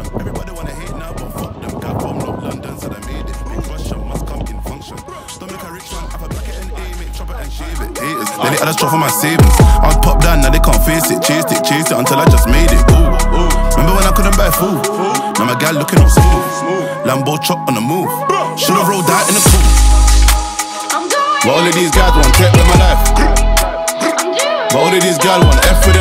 Everybody wanna hate now, but fuck them. Got from up London, so they made it. Big Russian must come in function. Stomach a rich one, have a bracket and aim it, chop it and shave it. Haters, then they had a straw for my savings. I was popped down, now they can't face it. Chased it, chased it until I just made it. Ooh, ooh. Remember when I couldn't buy food? Now my guy looking up smooth. Lambo chop on the move. Should've rolled out in the pool. But all of these guys want tech with my life. But all of these guys want F with